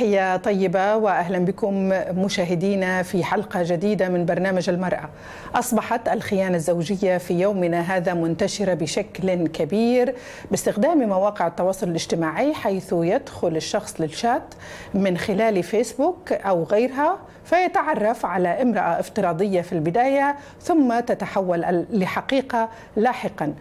تحية طيبة وأهلا بكم مشاهدينا في حلقة جديدة من برنامج المرأة. أصبحت الخيانة الزوجية في يومنا هذا منتشرة بشكل كبير باستخدام مواقع التواصل الاجتماعي حيث يدخل الشخص للشات من خلال فيسبوك أو غيرها فيتعرف على امرأة افتراضية في البداية ثم تتحول لحقيقة لاحقا.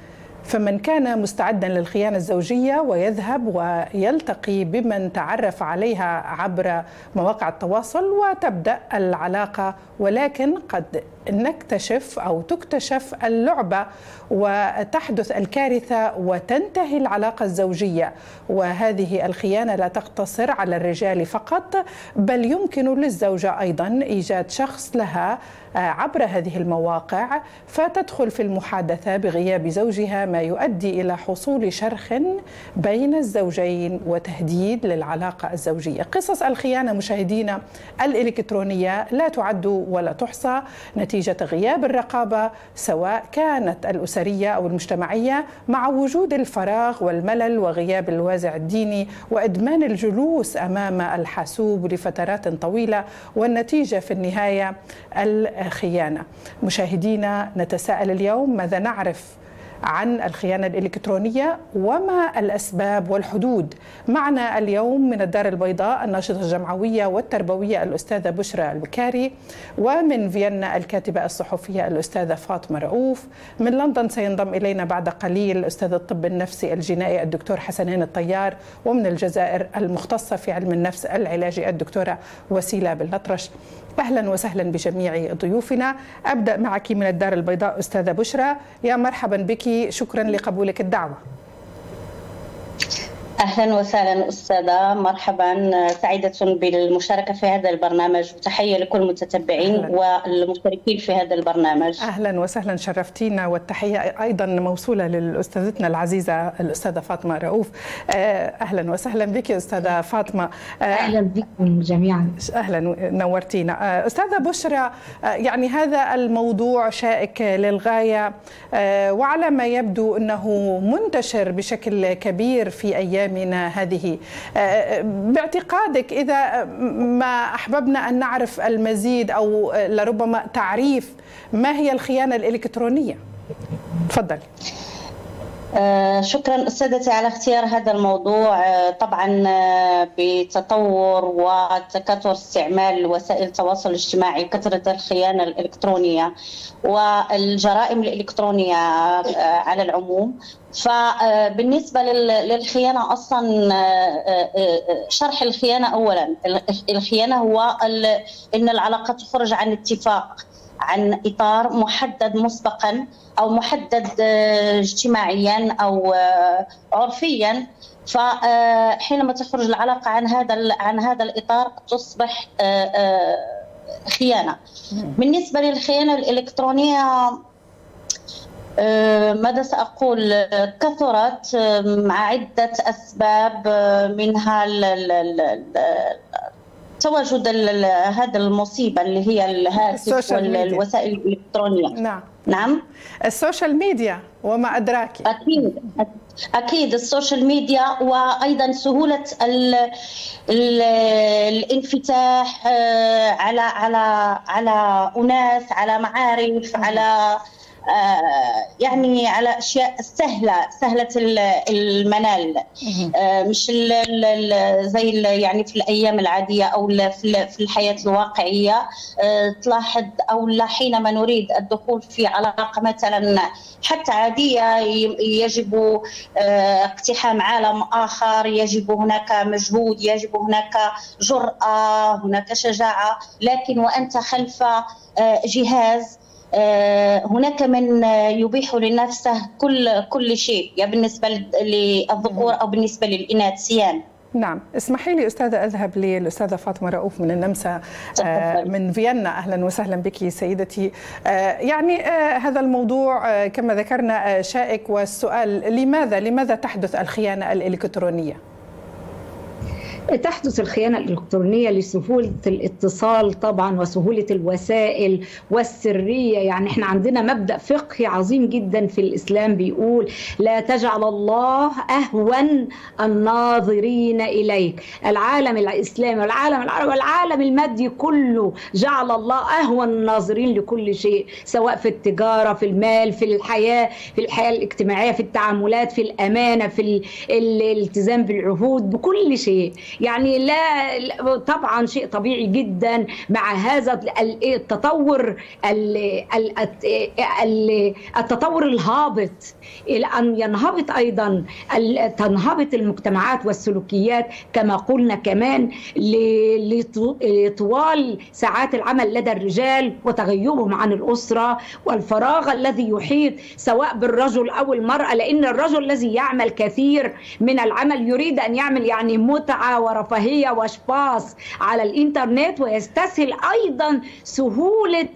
فمن كان مستعدا للخيانة الزوجية ويذهب ويلتقي بمن تعرف عليها عبر مواقع التواصل وتبدأ العلاقة ولكن قد نكتشف أو تكتشف اللعبة وتحدث الكارثة وتنتهي العلاقة الزوجية. وهذه الخيانة لا تقتصر على الرجال فقط بل يمكن للزوجة أيضا إيجاد شخص لها عبر هذه المواقع فتدخل في المحادثة بغياب زوجها ما يؤدي إلى حصول شرخ بين الزوجين وتهديد للعلاقة الزوجية. قصص الخيانة مشاهدينا الإلكترونية لا تعد ولا تحصى. نتيجة غياب الرقابة سواء كانت الأسرية أو المجتمعية مع وجود الفراغ والملل وغياب الوازع الديني وإدمان الجلوس أمام الحاسوب لفترات طويلة والنتيجة في النهاية الخيانة. مشاهدينا نتساءل اليوم ماذا نعرف عن الخيانة الإلكترونية وما الأسباب والحدود. معنا اليوم من الدار البيضاء الناشطة الجمعوية والتربوية الأستاذة بشرى البكاري ومن فيينا الكاتبة الصحفية الأستاذة فاطمة رؤوف. من لندن سينضم إلينا بعد قليل أستاذ الطب النفسي الجنائي الدكتور حسنين الطيار ومن الجزائر المختصة في علم النفس العلاجي الدكتورة وسيلة بالأطرش أهلا وسهلا بجميع ضيوفنا. أبدأ معك من الدار البيضاء أستاذة بشرى. يا مرحبا بك. شكرا لقبولك الدعوة. أهلا وسهلا أستاذة. مرحبا. سعيدة بالمشاركة في هذا البرنامج. وتحيه لكل المتتبعين والمشتركين في هذا البرنامج. أهلا وسهلا شرفتينا. والتحية أيضا موصولة لاستاذتنا العزيزة الأستاذة فاطمة رؤوف. أهلا وسهلا بك أستاذة فاطمة. أهلا بكم جميعا. أهلا نورتينا. أستاذة بشرى يعني هذا الموضوع شائك للغاية. وعلى ما يبدو أنه منتشر بشكل كبير في أيام ايامنا هذه. باعتقادك إذا ما أحببنا أن نعرف المزيد أو لربما تعريف ما هي الخيانة الإلكترونية؟ تفضل. آه شكرا أستاذتي على اختيار هذا الموضوع. آه طبعا آه بتطور وتكاثر استعمال وسائل التواصل الاجتماعي كثرة الخيانة الإلكترونية والجرائم الإلكترونية على العموم. فبالنسبه للخيانة أصلا شرح الخيانة اولا. الخيانة هو إن العلاقة تخرج عن اتفاق. عن إطار محدد مسبقا أو محدد اجتماعيا أو عرفيا. فحينما تخرج العلاقة عن هذا عن هذا الإطار تصبح خيانة. بالنسبة للخيانة الإلكترونية ماذا سأقول؟ كثرت مع عدة أسباب منها تواجد هذا المصيبة اللي هي الهاتف والوسائل الإلكترونية. نعم. نعم. ال social media وما أدراك. أكيد. أكيد ال social media وأيضا سهولة ال ال الانفتاح على على على أناس على معارف على يعني على أشياء سهلة سهلة المنال. مش زي يعني في الأيام العادية أو في الحياة الواقعية. تلاحظ أو حينما نريد الدخول في علاقة مثلا حتى عادية يجب اقتحام عالم آخر يجب هناك مجهود يجب هناك جرأة هناك شجاعة. لكن وأنت خلف جهاز هناك من يبيح لنفسه كل كل شيء يا بالنسبة للذكور أو بالنسبة للإناث سيان نعم. اسمحي لي أستاذة أذهب للأستاذة فاطمة رؤوف من النمسا من فيينا. أهلا وسهلا بك سيدتي. يعني هذا الموضوع كما ذكرنا شائك. والسؤال لماذا لماذا تحدث الخيانة الإلكترونية؟ تحدث الخيانة الإلكترونية لسهولة الاتصال طبعا وسهولة الوسائل والسرية. يعني إحنا عندنا مبدأ فقهي عظيم جدا في الإسلام بيقول لا تجعل الله أهون الناظرين إليك. العالم الإسلامي والعالم العربي والعالم المادي كله جعل الله أهون الناظرين لكل شيء سواء في التجارة في المال في الحياة في الحياة الاجتماعية في التعاملات في الأمانة في الالتزام بالعهود بكل شيء. يعني لا طبعا شيء طبيعي جدا مع هذا التطور التطور الهابط أن ينهبط أيضا تنهبط المجتمعات والسلوكيات كما قلنا كمان لطوال ساعات العمل لدى الرجال وتغيبهم عن الأسرة والفراغ الذي يحيط سواء بالرجل أو المرأة لأن الرجل الذي يعمل كثير من العمل يريد أن يعمل يعني متعة ورفاهية وأشباص على الإنترنت ويستسهل أيضا سهولة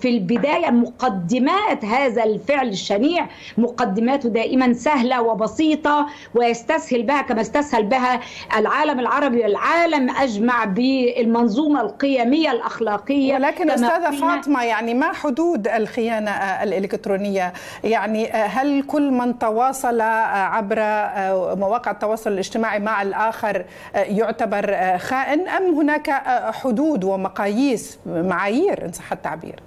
في البداية مقدمات هذا الفعل الشنيع. مقدماته دائما سهلة وبسيطة ويستسهل بها كما استسهل بها العالم العربي والعالم أجمع بالمنظومة القيمية الأخلاقية. ولكن أستاذة فاطمة يعني ما حدود الخيانة الإلكترونية؟ يعني هل كل من تواصل عبر مواقع التواصل الاجتماعي مع الآخر يعتبر خائن أم هناك حدود ومقاييس معايير إن صح التعبير؟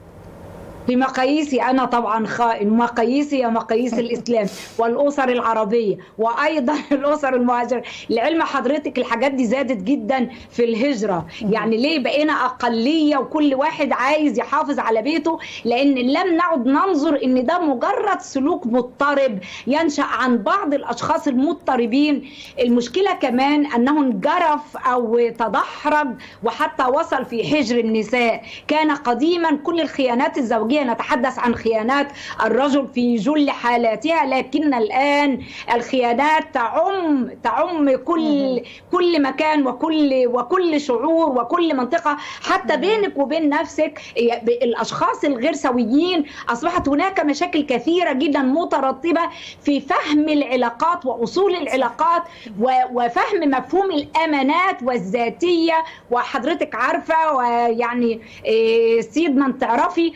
بمقاييسي أنا طبعا خائن مقاييسي هي مقاييس الإسلام والأسر العربية وأيضا الأسر المهاجرة. لعلم حضرتك الحاجات دي زادت جدا في الهجرة. يعني ليه بقينا أقلية وكل واحد عايز يحافظ على بيته؟ لأن لم نعد ننظر إن ده مجرد سلوك مضطرب ينشأ عن بعض الأشخاص المضطربين. المشكلة كمان أنه انجرف أو تدحرج وحتى وصل في حجر النساء. كان قديما كل الخيانات الزوجية الزوجيه نتحدث عن خيانات الرجل في جل حالاتها لكن الآن الخيانات تعم تعم كل كل مكان وكل وكل شعور وكل منطقة. حتى بينك وبين نفسك الأشخاص الغير سويين أصبحت هناك مشاكل كثيرة جدا مترتبه في فهم العلاقات وأصول العلاقات وفهم مفهوم الأمانات والذاتية. وحضرتك عارفة ويعني سيد من تعرفي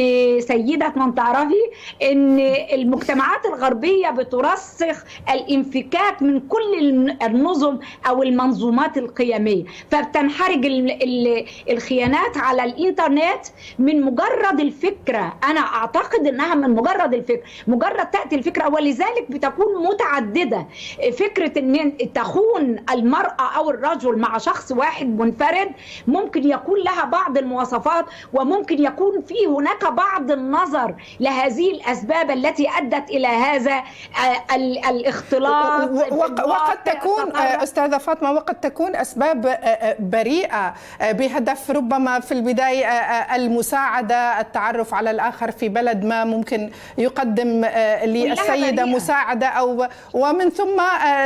إن سيدة من تعرفي إن المجتمعات الغربية بترسخ الانفكاك من كل النظم أو المنظومات القيمية فبتنحرج الخيانات على الإنترنت من مجرد الفكرة. أنا أعتقد إنها من مجرد الفكرة. مجرد تأتي الفكرة ولذلك بتكون متعددة. فكرة إن تخون المرأة أو الرجل مع شخص واحد منفرد ممكن يكون لها بعض المواصفات وممكن يكون في هناك بعض النظر لهذه الأسباب التي أدت إلى هذا الاختلاط وقد تكون أستاذة فاطمة وقد تكون أسباب بريئة بهدف ربما في البداية المساعدة التعرف على الآخر في بلد ما ممكن يقدم للسيدة مساعدة أو ومن ثم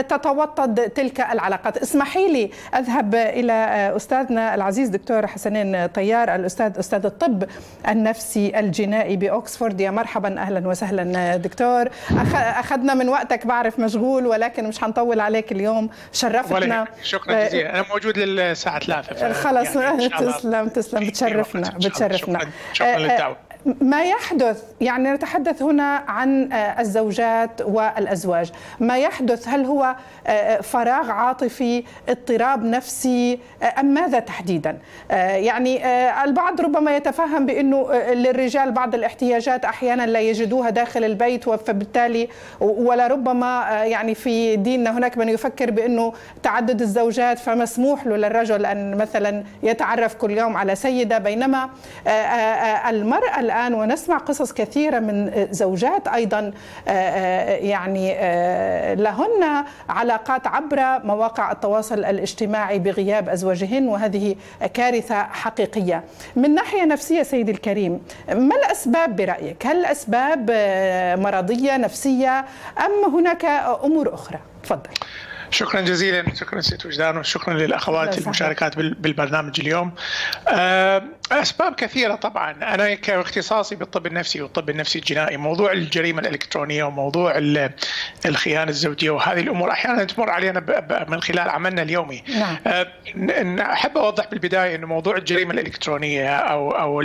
تتوطد تلك العلاقات. اسمحي لي أذهب إلى أستاذنا العزيز دكتور حسنين طيار الأستاذ أستاذ الطب النفسي الجنائي باوكسفورد يا مرحبا أهلا وسهلا دكتور. أخذنا من وقتك بعرف مشغول ولكن مش حنطول عليك اليوم. شرفتنا. شكرا جزيلا. أنا موجود للساعة 3 خلص يعني تسلم تسلم. بتشرفنا بتشرفنا. شكرا, شكرا للدعوة. ما يحدث يعني نتحدث هنا عن الزوجات والأزواج. ما يحدث هل هو فراغ عاطفي اضطراب نفسي أم ماذا تحديدا؟ يعني البعض ربما يتفهم بأنه للرجال بعض الاحتياجات أحيانا لا يجدوها داخل البيت فبالتالي ولا ربما يعني في ديننا هناك من يفكر بأنه تعدد الزوجات فمسموح له للرجل أن مثلا يتعرف كل يوم على سيدة. بينما المرأة الآن ونسمع قصص كثيرة من زوجات أيضا يعني لهن علاقات عبر مواقع التواصل الاجتماعي بغياب أزواجهن وهذه كارثة حقيقية. من ناحية نفسية سيدي الكريم، ما الأسباب برأيك؟ هل الاسباب مرضية نفسية أم هناك أمور أخرى؟ تفضل. شكرا جزيلا شكرا سيد وجدان وشكرا للأخوات المشاركات بالبرنامج اليوم. آه، أسباب كثيرة طبعا. أنا كاختصاصي بالطب النفسي والطب النفسي الجنائي موضوع الجريمة الإلكترونية وموضوع الخيانة الزوجية وهذه الأمور أحيانا تمر علينا من خلال عملنا اليومي. نعم. آه، أحب أوضح بالبداية إنه موضوع الجريمة الإلكترونية أو أو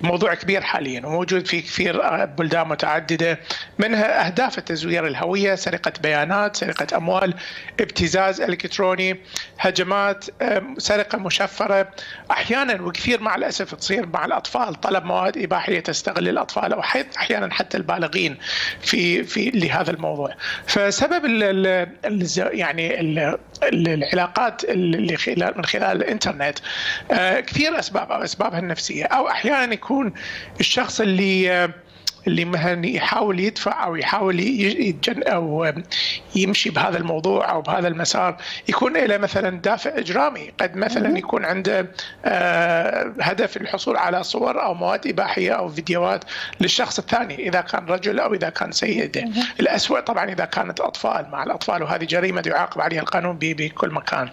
موضوع كبير حاليا وموجود في كثير بلدان متعددة منها أهداف تزوير الهوية سرقة بيانات سرقة أموال. ابتزاز إلكتروني هجمات سرقة مشفرة. أحيانا وكثير مع الأسف تصير مع الأطفال طلب مواد إباحية تستغل الأطفال أو أحيانا حتى البالغين في في لهذا الموضوع. فسبب ال ال يعني ال العلاقات اللي خلال من خلال الإنترنت آه، كثير أسباب أو أسبابها النفسية. أو أحيانا يكون الشخص اللي اللي مثلا يحاول يدفع أو يحاول يتجن أو يمشي بهذا الموضوع أو بهذا المسار يكون له مثلا دافع إجرامي. قد مثلا يكون عنده آه، هدف الحصول على صور أو مواد إباحية أو فيديوهات للشخص الثاني إذا كان رجل أو إذا كان سيدة. الاسوء طبعا إذا كانت أطفال مع الأطفال وهذه جريمة يعاقب عليها القانون بكل مكان.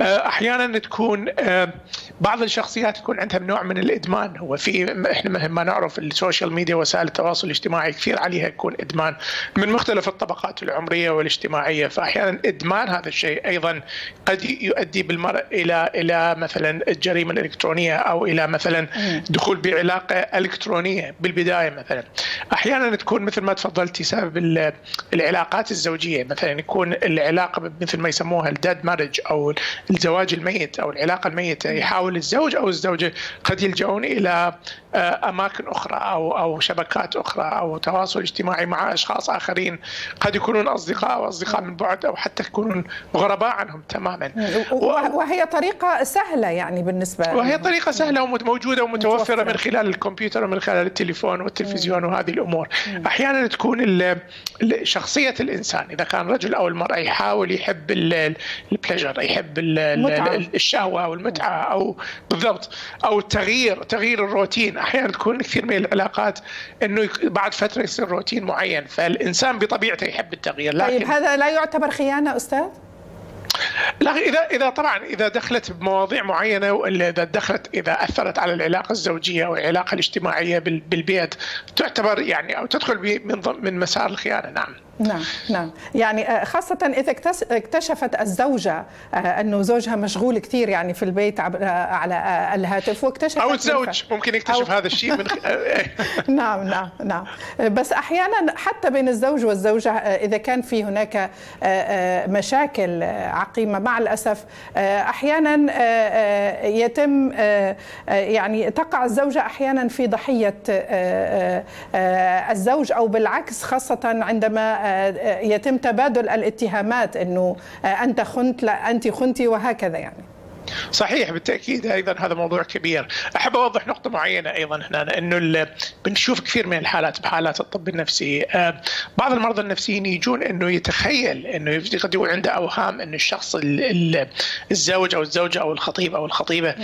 آه، أحيانا تكون آه، بعض الشخصيات يكون عندها نوع من الإدمان. هو في إحنا ما نعرف ال social media وسائل التواصل الاجتماعي كثير عليها يكون إدمان من مختلف الطبقات العمرية والاجتماعية فأحيانا إدمان هذا الشيء أيضا قد يؤدي بالمرء إلى إلى مثلا الجريمه الالكترونيه أو إلى مثلا دخول بعلاقة إلكترونية بالبداية مثلا. أحيانا تكون مثل ما تفضلتي سبب العلاقات الزوجية. مثلا يكون العلاقة مثل ما يسموها الديد مارج أو الزواج الميت أو العلاقة الميتة يحاول الزوج أو الزوجة قد يلجؤون إلى آه، أماكن أخرى أو أو شبكات أخرى أو تواصل اجتماعي مع أشخاص آخرين. قد يكونون أصدقاء أو اصدقاء من بعد أو حتى يكونون غرباء عنهم تماما. وهي طريقة سهلة يعني بالنسبة وهي طريقة سهلة وموجودة ومتوفرة من خلال الكمبيوتر ومن خلال التليفون والتلفزيون وهذه الأمور. أحيانا تكون شخصية الإنسان إذا كان رجل أو المرأة يحاول يحب البليجر يحب الشهوة أو المتعة أو بالضبط أو التغيير تغيير الروتين. أحيانا تكون كثير من العلاقات إنه بعد فترة يصير روتين معين فالإنسان بطبيعته يحب التغيير. لكن طيب هذا لا يعتبر خيانة أستاذ؟ لا إذا إذا طبعا إذا دخلت بمواضيع معينة واذا دخلت إذا أثرت على العلاقة الزوجية أو العلاقة الاجتماعية بالبيت تعتبر يعني أو تدخل من من مسار الخيانة. نعم. نعم نعم. يعني آه، خاصة إذا اكتشفت الزوجة آه، أنه زوجها مشغول كثير يعني في البيت آه، على الهاتف واكتشفت أو الزوج ممكن يكتشف هذا الشيء من نعم نعم نعم. بس أحيانا حتى بين الزوج والزوجة إذا كان في هناك مشاكل عقيمة مع الأسف أحيانا يتم يعني تقع الزوجة أحيانا في ضحية الزوج أو بالعكس خاصة عندما يتم تبادل الاتهامات إنه أنت خنت لا أنت خنتي وهكذا يعني. صحيح بالتأكيد أيضا هذا موضوع كبير، أحب أوضح نقطة معينة أيضا هنا إنه بنشوف كثير من الحالات بحالات الطب النفسي. آه، بعض المرضى النفسيين يجون إنه يتخيل إنه قد يكون عنده أوهام إنه الشخص الزوج أو الزوجة أو الخطيب أو الخطيبة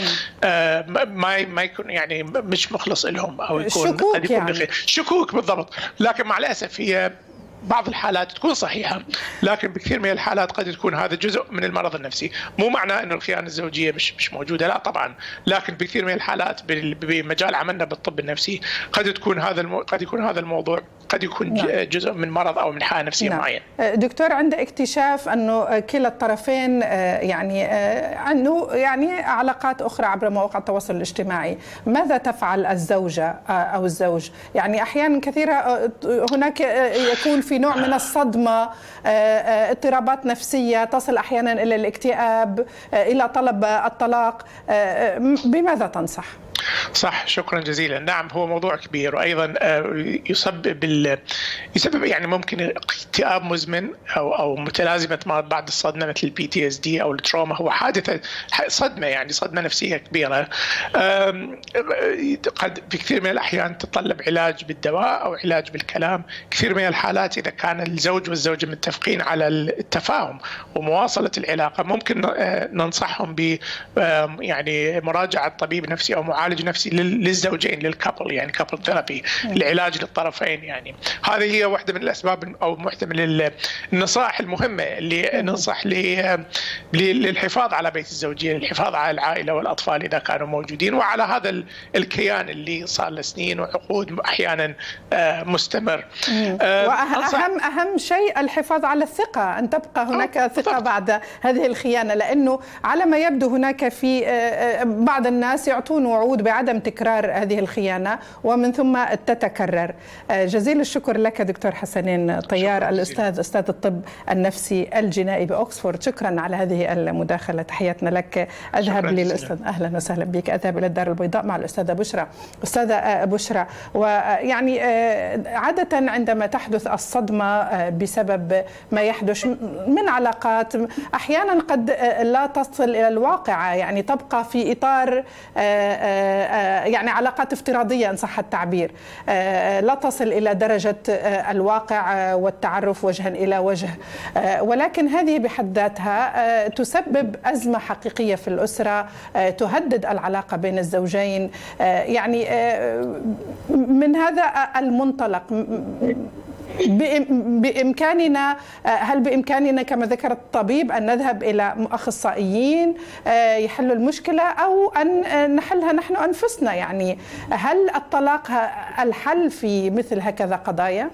آه، ما ما يكون يعني مش مخلص لهم أو يكون شكوك يعني. شكوك بالضبط، لكن مع الأسف هي بعض الحالات تكون صحيحة لكن بكثير من الحالات قد تكون هذا جزء من المرض النفسي مو معناه إنه الخيانة الزوجية مش مش موجودة لا طبعا لكن بكثير من الحالات بمجال عملنا بالطب النفسي قد تكون هذا المو... قد يكون هذا الموضوع قد يكون نعم. جزء من مرض أو من حالة نفسية نعم. معينة. أه، دكتور عند اكتشاف أنه كلا الطرفين أه، يعني أه، أنه يعني علاقات أخرى عبر مواقع التواصل الاجتماعي، ماذا تفعل الزوجة أو الزوج؟ يعني أحيانا كثيرة هناك يكون في نوع من الصدمة اضطرابات نفسية تصل أحيانا إلى الاكتئاب إلى طلب الطلاق، بماذا تنصح؟ صح شكرا جزيلا. نعم هو موضوع كبير وأيضا آه، يسبب يسبب يعني ممكن اكتئاب مزمن أو أو متلازمة ما بعد الصدمة مثل ال PTSD أو ال trauma. هو حادثة صدمة يعني صدمة نفسية كبيرة. قد في كثير من الأحيان تتطلب علاج بالدواء أو علاج بالكلام. كثير من الحالات إذا كان الزوج والزوجة متفقين على التفاهم ومواصلة العلاقة ممكن آه، ننصحهم ب يعني مراجعة طبيب نفسي أو معالج معالج نفسي للزوجين لل couple يعني couple therapy العلاج للطرفين يعني. هذه هي واحدة من الأسباب أو واحدة من النصائح المهمة اللي ننصح للحفاظ على بيت الزوجيه للحفاظ على العائلة والأطفال إذا كانوا موجودين وعلى هذا الكيان اللي صار له سنين وعقود أحيانا آه، مستمر. آه، واهم اهم شيء الحفاظ على الثقة. أن تبقى هناك ثقة بعد هذه الخيانة لأنه على ما يبدو هناك في آه، بعض الناس يعطون وعود بعدم تكرار هذه الخيانة ومن ثم تتكرر. جزيل الشكر لك دكتور حسنين طيار الأستاذ أستاذ الطب النفسي الجنائي باوكسفورد شكرا على هذه المداخلة. تحياتنا لك. أذهب للأستاذ. أهلا وسهلا بك. أذهب إلى الدار البيضاء مع الأستاذة بشرى. أستاذة بشرى ويعني آه، عادة عندما تحدث الصدمة آه، بسبب ما يحدث من علاقات أحيانا قد آه، لا تصل إلى الواقع. يعني تبقى في إطار يعني علاقات افتراضية إن صح التعبير. لا تصل إلى درجة الواقع والتعرف وجها إلى وجه. ولكن هذه بحد ذاتها تسبب أزمة حقيقية في الأسرة تهدد العلاقة بين الزوجين. يعني من هذا المنطلق بإمكاننا هل بإمكاننا كما ذكر الطبيب أن نذهب إلى اخصائيين يحلوا المشكلة أو أن نحلها نحن أنفسنا يعني هل الطلاق الحل في مثل هكذا قضايا؟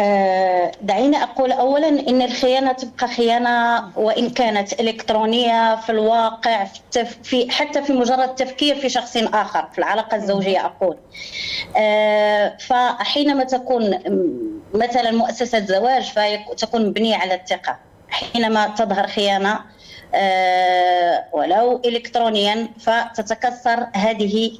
آه، دعيني أقول أولا أن الخيانة تبقى خيانة وإن كانت إلكترونية في الواقع في حتى في مجرد تفكير في شخص آخر في العلاقة الزوجية أقول. آه، فحينما تكون مثلا مؤسسة زواج فتكون مبنية على الثقة. حينما تظهر خيانة ولو الكترونيا فتتكسر هذه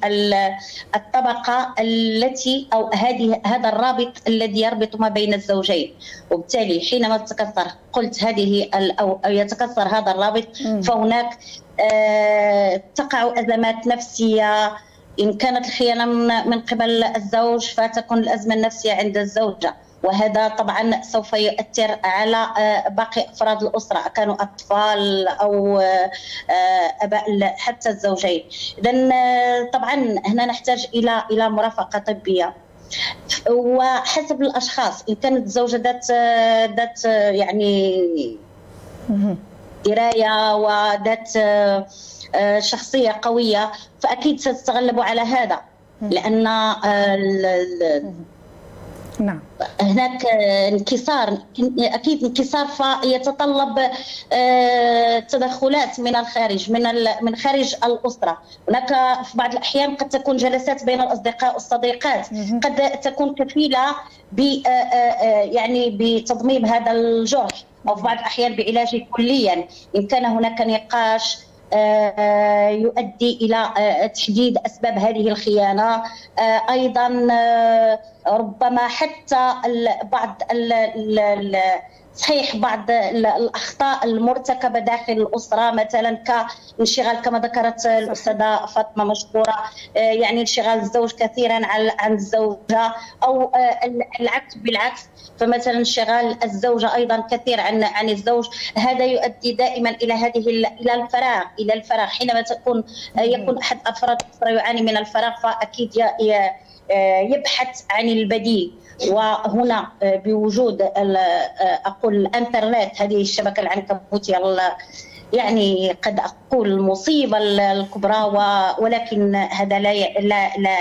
الطبقة التي أو هذه هذا الرابط الذي يربط ما بين الزوجين. وبالتالي حينما تتكسر قلت هذه أو يتكسر هذا الرابط فهناك آه، تقع أزمات نفسية. إن كانت الخيانة من قبل الزوج فتكون الأزمة النفسية عند الزوجة. وهذا طبعا سوف يؤثر على آه، باقي أفراد الأسرة كانوا أطفال أو آه، أباء حتى الزوجين. اذا آه، طبعا هنا نحتاج إلى إلى مرافقة طبية. وحسب الأشخاص إن كانت الزوجه ذات ذات يعني دراية وذات شخصية قوية فأكيد ستتغلب على هذا. لأن نعم. هناك انكسار أكيد انكسار فيتطلب آه، تدخلات من الخارج من من خارج الأسرة. هناك في بعض الأحيان قد تكون جلسات بين الأصدقاء والصديقات. قد تكون كفيلة ب آه، آه، يعني بتضميم هذا الجرح أو في بعض الأحيان بعلاجه كليا. إن كان هناك نقاش يؤدي إلى تحديد أسباب هذه الخيانة. أيضا ربما حتى بعض صحيح بعض الأخطاء المرتكبة داخل الأسرة مثلا كانشغال كما ذكرت الأستاذة فاطمة مشكورة يعني انشغال الزوج كثيرا عن الزوجه أو العكس بالعكس فمثلا انشغال الزوجه أيضا كثير عن عن الزوج هذا يؤدي دائما إلى هذه إلى الفراغ إلى الفراغ. حينما تكون يكون أحد أفراد الأسرة يعاني من الفراغ فأكيد يبحث عن البديل. وهنا بوجود أقول الإنترنت هذه الشبكة العنكبوتية يعني قد أقول المصيبه الكبرى ولكن هذا لا لا لا,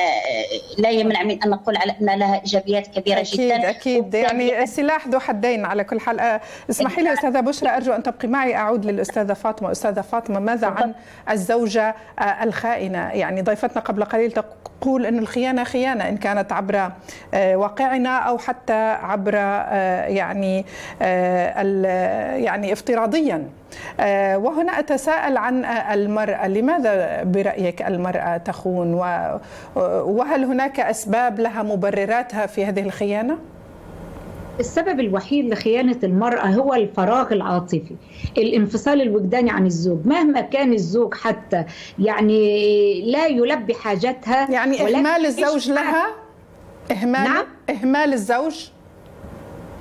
لا يمنع من أن نقول على أن لها إيجابيات كبيرة أكيد جدا. أكيد. يعني سلاح ذو حدين على كل حال. أه، اسمحي لي أستاذة بشرى أرجو أن تبقي معي. أعود للأستاذة فاطمة. أستاذة فاطمة ماذا عن الزوجة أه، الخائنة؟ يعني ضيفتنا قبل قليل تقول إن الخيانة خيانة إن كانت عبر أه، واقعنا أو حتى عبر يعني يعني افتراضيا. وهنا أتساءل عن المرأة لماذا برأيك المرأة تخون؟ وهل هناك أسباب لها مبرراتها في هذه الخيانة؟ السبب الوحيد لخيانة المرأة هو الفراغ العاطفي الانفصال الوجداني عن الزوج. مهما كان الزوج حتى يعني لا يلبي حاجاتها يعني إهمال الزوج لها؟ إهمال, نعم؟ إهمال الزوج؟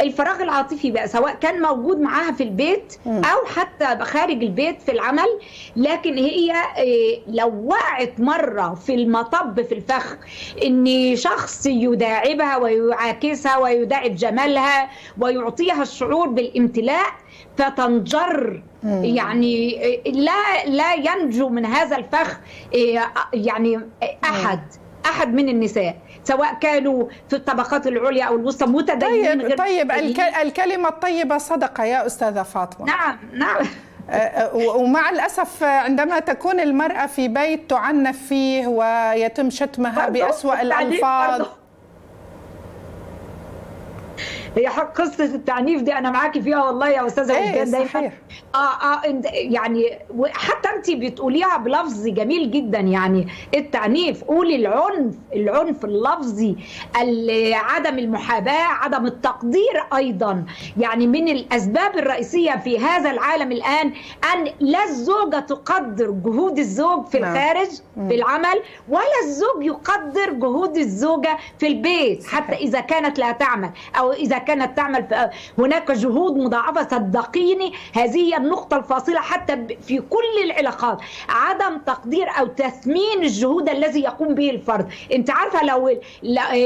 الفراغ العاطفي بقى سواء كان موجود معاها في البيت أو حتى خارج البيت في العمل لكن هي لو وقعت مرة في المطب في الفخ إن شخص يداعبها ويعاكسها ويداعب جمالها ويعطيها الشعور بالامتلاء فتنجر. يعني لا لا ينجو من هذا الفخ يعني أحد. أحد من النساء سواء كانوا في الطبقات العليا أو الوسطى متدينين طيب طيب الكلمة الطيبة صدقة يا أستاذة فاطمة. نعم نعم. ومع الأسف عندما تكون المرأة في بيت تعنف فيه ويتم شتمها بأسوأ الألفاظ. هي قصة التعنيف دي أنا معاكي فيها والله يا أستاذة إيه دايما. آه آه يعني حتى انت بتقوليها بلفظ جميل جدا يعني التعنيف قولي العنف العنف اللفظي عدم المحاباة عدم التقدير أيضا. يعني من الأسباب الرئيسية في هذا العالم الآن أن لا الزوجة تقدر جهود الزوج في الخارج في العمل ولا الزوج يقدر جهود الزوجة في البيت حتى إذا كانت لا تعمل أو إذا كانت تعمل هناك جهود مضاعفة. صدقيني هذه هي النقطة الفاصلة حتى في كل العلاقات. عدم تقدير أو تثمين الجهود الذي يقوم به الفرد. أنت عارفة لو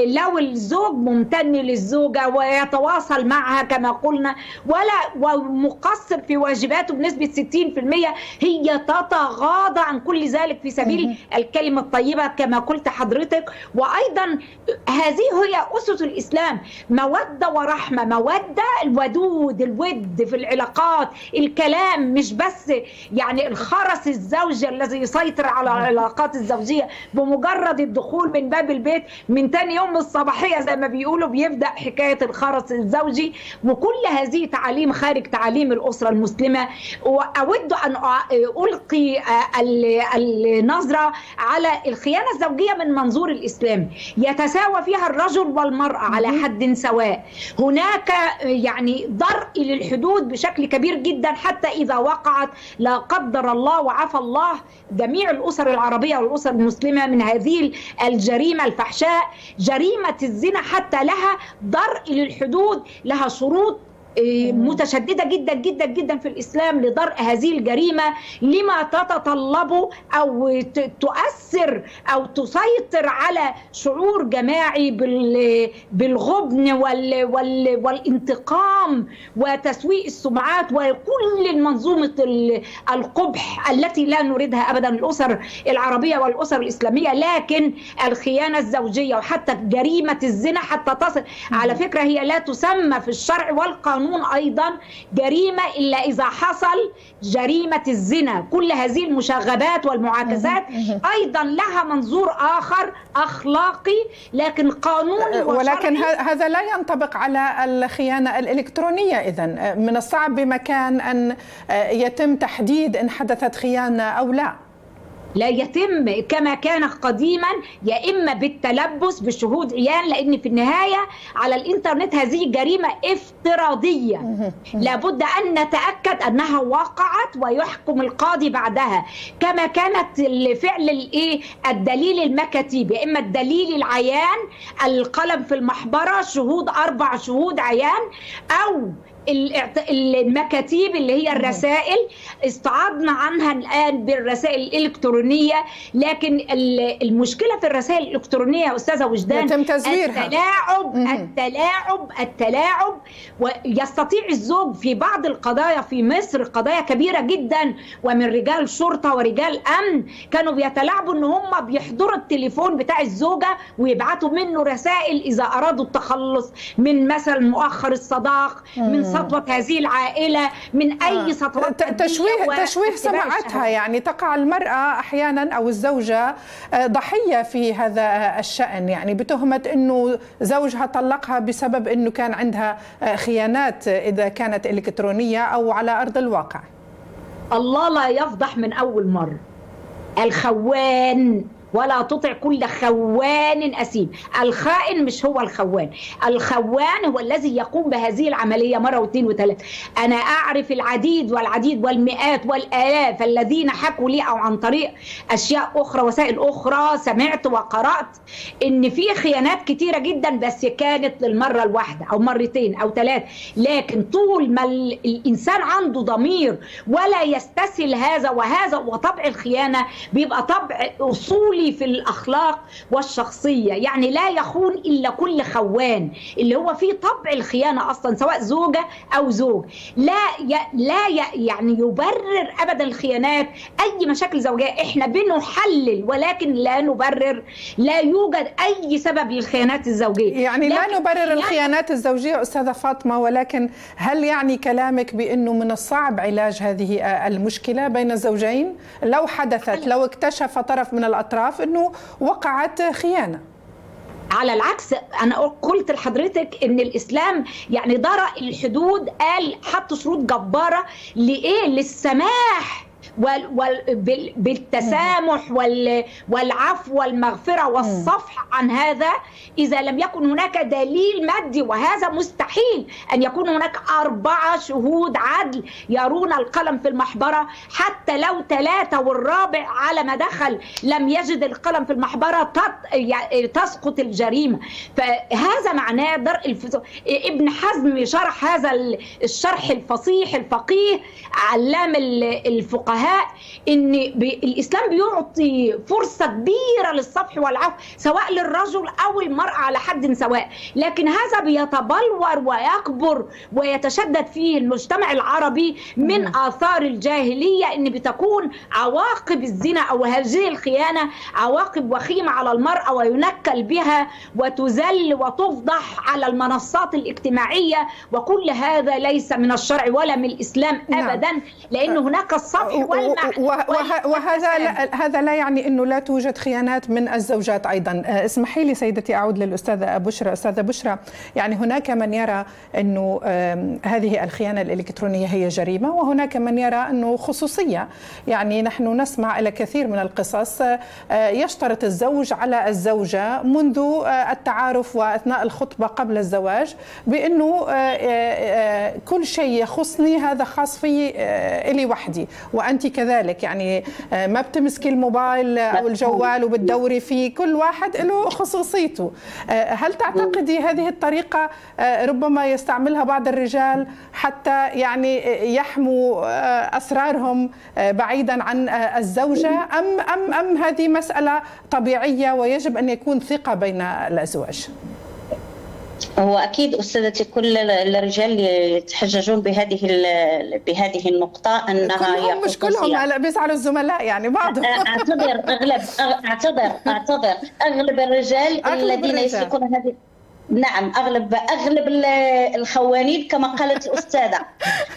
لو الزوج ممتن للزوجة ويتواصل معها كما قلنا ولا ومقصر في واجباته بنسبة 60% هي تتغاضى عن كل ذلك في سبيل الكلمة الطيبة كما قلت حضرتك. وأيضا هذه هي أسس الإسلام. موده ورحمة مودة. الودود الود في العلاقات الكلام مش بس يعني الخرس الزوجي الذي يسيطر على العلاقات الزوجية بمجرد الدخول من باب البيت من تاني يوم الصباحية زي ما بيقولوا بيبدأ حكاية الخرس الزوجي. وكل هذه تعاليم خارج تعاليم الأسرة المسلمة. وأود أن ألقي النظرة على الخيانة الزوجية من منظور الإسلام. يتساوى فيها الرجل والمرأة على حد سواء. هناك يعني ضرء للحدود بشكل كبير جدا حتى إذا وقعت. لا قدر الله وعفى الله جميع الأسر العربية والأسر المسلمة من هذه الجريمة الفحشاء جريمة الزنا حتى لها ضرء للحدود لها شروط متشددة جدا جدا جدا في الإسلام لدرء هذه الجريمة. لما تتطلبه أو تؤثر أو تسيطر على شعور جماعي بالغبن وال وال والانتقام وتسويق السمعات وكل منظومه القبح التي لا نريدها ابدا الأسر العربية والأسر الإسلامية. لكن الخيانة الزوجية وحتى جريمة الزنا حتى تصل على فكرة هي لا تسمى في الشرع والقانون القانون أيضا جريمة إلا إذا حصل جريمة الزنا. كل هذه المشاغبات والمعاكسات أيضا لها منظور آخر أخلاقي لكن قانوني ولكن هذا لا ينطبق على الخيانة الإلكترونية اذا. من الصعب بمكان أن يتم تحديد إن حدثت خيانة أو لا. لا يتم كما كان قديما يا إما بالتلبس بشهود عيان لأن في النهاية على الإنترنت هذه جريمة افتراضية. لابد أن نتأكد أنها وقعت ويحكم القاضي بعدها. كما كانت فعل الإيه؟ الدليل المكاتيب يا إما الدليل العيان القلم في المحبرة شهود أربع شهود عيان أو المكاتيب اللي هي الرسائل استعاضنا عنها الآن بالرسائل الإلكترونية لكن المشكلة في الرسائل الإلكترونية يا أستاذة وجدان يتم تزويرها. التلاعب التلاعب التلاعب ويستطيع الزوج في بعض القضايا في مصر قضايا كبيرة جدا ومن رجال شرطة ورجال أمن كانوا بيتلاعبوا إن هم بيحضروا التليفون بتاع الزوجة ويبعتوا منه رسائل إذا أرادوا التخلص من مثلا مؤخر الصداق من سطوة هذه العائلة من أي سطوات تشويه تشويه سمعتها يعني تقع المرأة أحيانا أو الزوجة ضحية في هذا الشأن. يعني بتهمة أنه زوجها طلقها بسبب أنه كان عندها خيانات إذا كانت إلكترونية أو على أرض الواقع. الله لا يفضح من أول مرة. الخوان ولا تطع كل خوان أثيم الخائن مش هو الخوان. الخوان هو الذي يقوم بهذه العملية مرة واثنين وثلاثة. أنا أعرف العديد والعديد والمئات والآلاف الذين حكوا لي أو عن طريق أشياء أخرى وسائل أخرى سمعت وقرأت إن في خيانات كتيرة جدا بس كانت للمرة الواحدة أو مرتين أو ثلاث. لكن طول ما الإنسان عنده ضمير ولا يستسهل هذا وهذا وطبع الخيانة بيبقى طبع أصولي في الأخلاق والشخصية. يعني لا يخون إلا كل خوان اللي هو فيه طبع الخيانة أصلا سواء زوجة أو زوج. لا ي... لا ي... يعني يبرر أبدا الخيانات أي مشاكل زوجية. إحنا بنحلل ولكن لا نبرر لا يوجد أي سبب للخيانات الزوجية. يعني لا نبرر الخيانات الزوجية أستاذة فاطمة ولكن هل يعني كلامك بأنه من الصعب علاج هذه المشكلة بين الزوجين؟ لو حدثت لو اكتشف طرف من الأطراف أنه وقعت خيانة. على العكس أنا قلت لحضرتك إن الإسلام يعني ضرأ الحدود قال حط شروط جبارة لإيه؟ للسماح بالتسامح والعفو والمغفرة والصفح عن هذا إذا لم يكن هناك دليل مادي وهذا مستحيل أن يكون هناك أربعة شهود عدل يرون القلم في المحبرة. حتى لو ثلاثة والرابع على ما دخل لم يجد القلم في المحبرة تسقط الجريمة. فهذا معناه درء الفسوق ابن حزم شرح هذا الشرح الفصيح الفقيه علام الفقهاء إن الإسلام بيعطي فرصة كبيرة للصفح والعفو سواء للرجل أو المرأة على حد سواء. لكن هذا بيتبلور ويكبر ويتشدد فيه المجتمع العربي من آثار الجاهلية إن بتكون عواقب الزنا أو هذه الخيانة عواقب وخيمة على المرأة وينكل بها وتذل وتفضح على المنصات الاجتماعية. وكل هذا ليس من الشرع ولا من الإسلام ابدا لأن هناك الصفح وهذا لا هذا لا يعني إنه لا توجد خيانات من الزوجات أيضا. اسمحي لي سيدتي أعود للأستاذة بشرى. أستاذة بشرى يعني هناك من يرى إنه هذه الخيانة الإلكترونية هي جريمة وهناك من يرى إنه خصوصية. يعني نحن نسمع إلى كثير من القصص يشترط الزوج على الزوجة منذ التعارف وأثناء الخطبة قبل الزواج بإنه كل شيء يخصني هذا خاص في إلي وحدي. وأنت كذلك. يعني ما بتمسكي الموبايل أو الجوال وبتدوري فيه كل واحد له خصوصيته. هل تعتقدي هذه الطريقة ربما يستعملها بعض الرجال حتى يعني يحموا أسرارهم بعيدا عن الزوجة؟ أم أم أم هذه مسألة طبيعية ويجب أن يكون ثقة بين الأزواج؟ هو أكيد أستاذتي كل الرجال يتحججون بهذه بهذه النقطة أنها كلهم مش كلهم هلا بيزعلوا الزملاء يعني بعضهم. أعتذر أغلب أعتذر أعتذر. أغلب الرجال أغلب الذين يسلكون هذه نعم اغلب أغلب الخوانين كما قالت الأستاذة.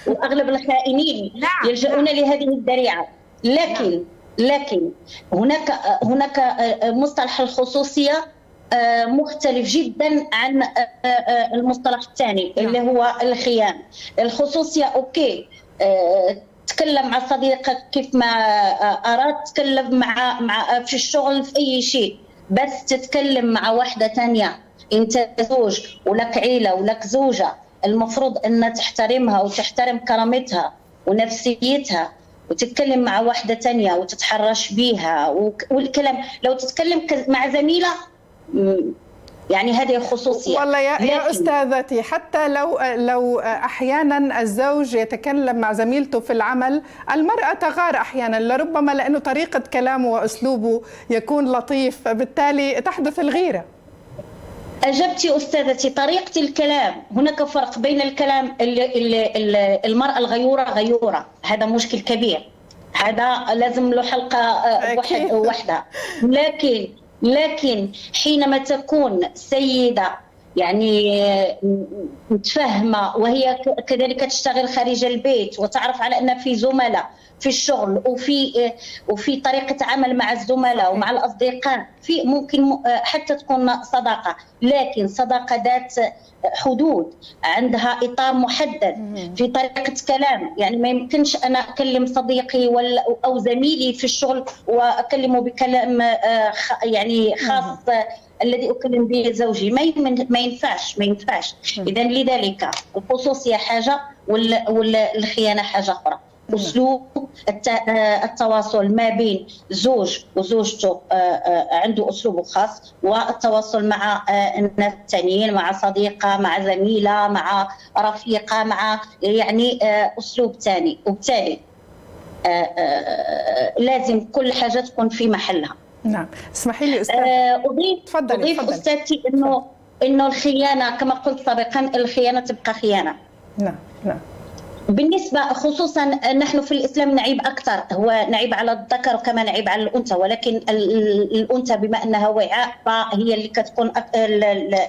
وأغلب الخائنين نعم. يلجؤون لهذه الذريعة. لكن لكن هناك هناك مصطلح الخصوصية مختلف جدا عن المصطلح الثاني اللي هو الخيانه الخصوصية أوكي. تكلم مع صديقك كيف ما أراد تكلم مع مع في الشغل في أي شيء. بس تتكلم مع واحدة ثانية. أنت زوج ولك عيلة ولك زوجة. المفروض أن تحترمها وتحترم كرامتها ونفسيتها. وتتكلم مع واحدة ثانية وتتحرش بيها. والكلام لو تتكلم مع زميلة يعني هذه خصوصية. والله يا, يا أستاذتي حتى لو لو أحيانا الزوج يتكلم مع زميلته في العمل المرأة تغار أحيانا لربما لأنه طريقة كلامه وأسلوبه يكون لطيف بالتالي تحدث الغيرة. أجبتي أستاذتي طريقة الكلام هناك فرق بين الكلام المرأة الغيورة غيورة هذا مشكل كبير هذا لازم له حلقة واحد وحدة. لكن لكن حينما تكون سيدة يعني متفهمة وهي كذلك تشتغل خارج البيت وتعرف على أن في زملاء في الشغل وفي وفي طريقة عمل مع الزملاء ومع الأصدقاء. في ممكن حتى تكون صداقة لكن صداقة ذات حدود عندها إطار محدد في طريقة كلام. يعني ما يمكنش أنا أكلم صديقي ولا أو زميلي في الشغل وأكلمه بكلام آه، يعني خاص الذي اكلم به زوجي. ما ما ينفعش ما ينفعش. اذا لذلك الخصوصيه حاجة والخيانة حاجة أخرى. أسلوب التواصل ما بين زوج وزوجته آه، آه، عنده أسلوب خاص والتواصل مع آه، الناس الثانيين مع صديقة مع زميلة مع رفيقة مع يعني أسلوب ثاني وبالتالي لازم كل حاجة تكون في محلها. نعم. اسمحي لي أستاذ. اضيف تفضلي أضيف أستاذتي انه إنه الخيانة كما قلت سابقا الخيانة تبقى خيانة. نعم نعم. بالنسبة خصوصا نحن في الإسلام نعيب أكثر هو نعيب على الذكر كما نعيب على الأنثى ولكن الأنثى بما أنها وعاء فهي اللي كتكون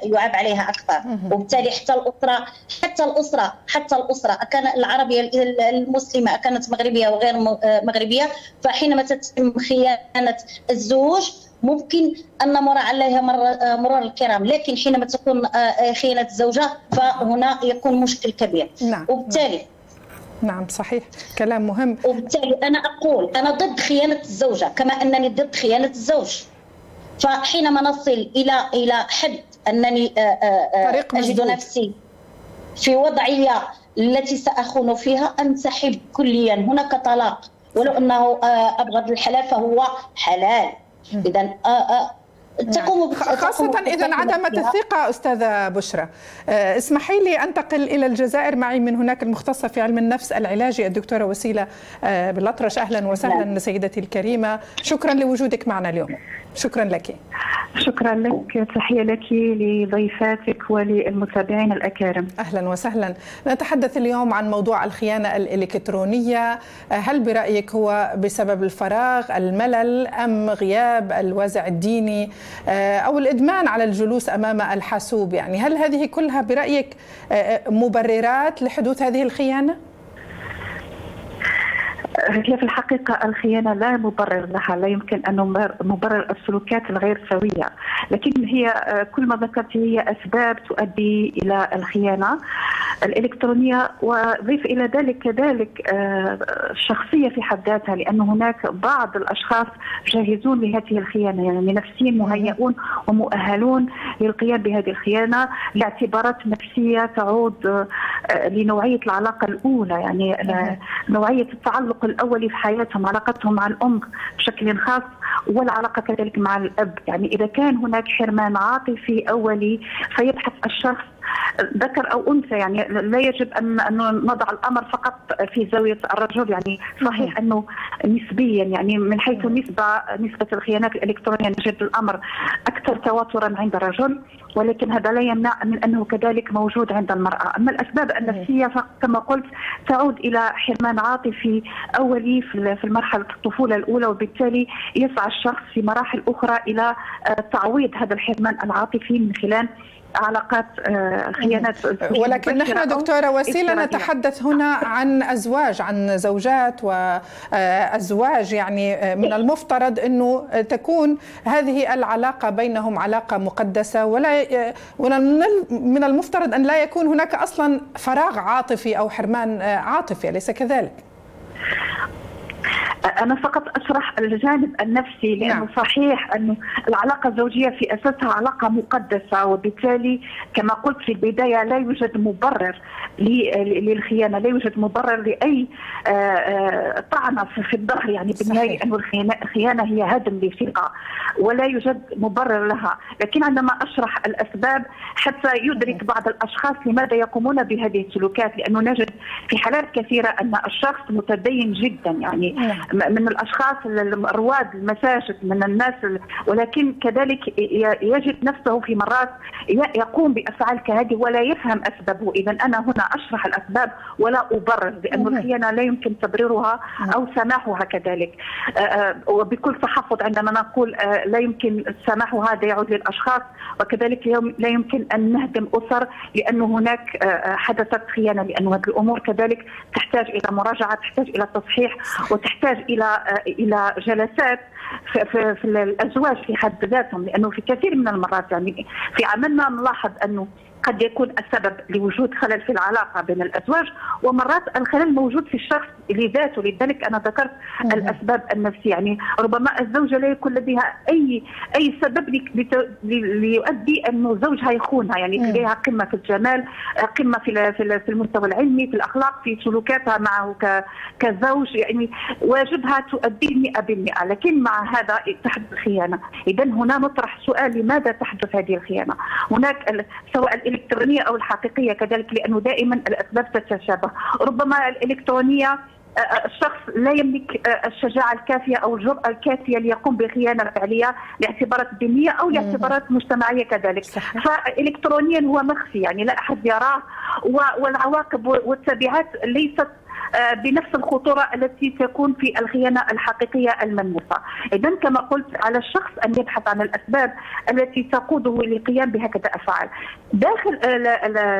يعاب عليها أكثر. وبالتالي حتى الأسرة حتى الأسرة حتى الأسرة كان العربية المسلمة كانت مغربية وغير مغربية فحينما تتم خيانة الزوج ممكن أن نمر عليها مرور الكرام لكن حينما تكون خيانة الزوجه فهنا يكون مشكل كبير. نعم. وبالتالي نعم صحيح. كلام مهم. وبالتالي أنا أقول أنا ضد خيانة الزوجة كما أنني ضد خيانة الزوج. فحينما نصل إلى إلى حد أنني آه، آه، آه، أجد نفسي في وضعية التي سأخون فيها أنسحب كليا. هناك طلاق. ولو أنه أبغض الحلال فهو حلال. إذا تقوم خاصة إذا انعدمت الثقة أستاذة بشرى. آه، اسمحي لي أنتقل إلى الجزائر. معي من هناك المختصة في علم النفس العلاجي الدكتورة وسيلة آه، بالأطرش. أهلا وسهلا نعم. سيدتي الكريمة. شكرا لوجودك معنا اليوم. شكرا لك. شكرا لك. تحية لك لضيفاتك وللمتابعين الأكارم. أهلا وسهلا. نتحدث اليوم عن موضوع الخيانة الإلكترونية. هل برأيك هو بسبب الفراغ الملل أم غياب الوازع الديني آه، أو الإدمان على الجلوس أمام الحاسوب؟ يعني هل هذه كلها برأيك آه، آه، مبررات لحدوث هذه الخيانة؟ هي في الحقيقة الخيانة لا مبرر لها لا يمكن أن نبرر السلوكات الغير سوية. لكن هي آه، كل ما ذكرت هي أسباب تؤدي إلى الخيانة الإلكترونية وضيف إلى ذلك كذلك آه، الشخصية في حد ذاتها لأن هناك بعض الأشخاص جاهزون لهذه الخيانة يعني نفسيا مهيئون ومؤهلون للقيام بهذه الخيانة لاعتبارات نفسية تعود آه، لنوعية العلاقة الأولى يعني نوعية التعلق الاولي في حياتهم علاقتهم مع الأم بشكل خاص والعلاقه كذلك مع الأب. يعني إذا كان هناك حرمان عاطفي أولي فيبحث الشخص ذكر أو أنثى يعني لا يجب ان نضع الأمر فقط في زاوية الرجل يعني صحيح أنه نسبيا يعني من حيث نسبه نسبة الخيانات الإلكترونية نجد الأمر أكثر تواترا عند الرجل ولكن هذا لا يمنع من أنه كذلك موجود عند المرأة، أما الأسباب النفسيه فكما قلت تعود إلى حرمان عاطفي أولي في مرحله الطفولة الأولى وبالتالي يسعى الشخص في مراحل أخرى إلى تعويض هذا الحرمان العاطفي من خلال علاقات آه، خيانات ولكن نحن دكتورة وسيلة نتحدث هنا عن أزواج عن زوجات وازواج يعني آه، من المفترض إنه تكون هذه العلاقة بينهم علاقة مقدسة ولا من المفترض أن لا يكون هناك أصلا فراغ عاطفي أو حرمان آه، عاطفي أليس كذلك؟ أنا فقط أشرح الجانب النفسي لأنه نعم. صحيح انه العلاقة الزوجية في أساسها علاقة مقدسة وبالتالي كما قلت في البداية لا يوجد مبرر للخيانة لا يوجد مبرر لأي آه، آه، طعنه في الظهر. يعني بالنهاية انه الخيانة هي هدم لثقة ولا يوجد مبرر لها. لكن عندما أشرح الأسباب حتى يدرك بعض الأشخاص لماذا يقومون بهذه السلوكات لأنه نجد في حالات كثيرة أن الشخص متدين جدا. يعني نعم. من الأشخاص الرواد المساجد من الناس ولكن كذلك يجد نفسه في مرات يقوم بأفعال كهذه ولا يفهم أسبابه. اذا أنا هنا أشرح الأسباب ولا أبرر لأن الخيانة لا يمكن تبريرها أو سماحها كذلك. وبكل تحفظ عندما نقول لا يمكن سماح هذا يعود للأشخاص وكذلك لا يمكن أن نهدم أسر لأنه هناك حدثت خيانة لأن هذه الأمور. كذلك تحتاج إلى مراجعة تحتاج إلى تصحيح وتحتاج إلى إلى جلسات في, في, في الأزواج في حد ذاتهم لأنه في كثير من المرات يعني في عملنا نلاحظ أنه قد يكون السبب لوجود خلل في العلاقة بين الأزواج ومرات الخلل موجود في الشخص لذاته لذلك أنا ذكرت الأسباب النفسية. يعني ربما الزوجة لا يكون لديها أي أي سبب ليؤدي أنه زوجها يخونها. يعني لديها قمة في الجمال قمة في في المستوى العلمي في الأخلاق في سلوكاتها معه كزوج. يعني واجبها تؤديه 100% لكن مع هذا تحدث الخيانة. اذا هنا نطرح سؤال لماذا تحدث هذه الخيانة؟ هناك سواء الإلكترونية أو الحقيقية كذلك لأنه دائما الأسباب تتشابه. ربما الإلكترونية الشخص لا يملك الشجاعة الكافية أو الجرأة الكافية ليقوم بخيانة فعلية لاعتبارات دينية أو لاعتبارات مجتمعية كذلك. صحيح. فإلكترونيا هو مخفي يعني لا أحد يراه والعواقب والتبعات ليست بنفس الخطورة التي تكون في الخيانة الحقيقية الملموسة. إذا كما قلت على الشخص أن يبحث عن الأسباب التي تقوده للقيام بهكذا أفعال. داخل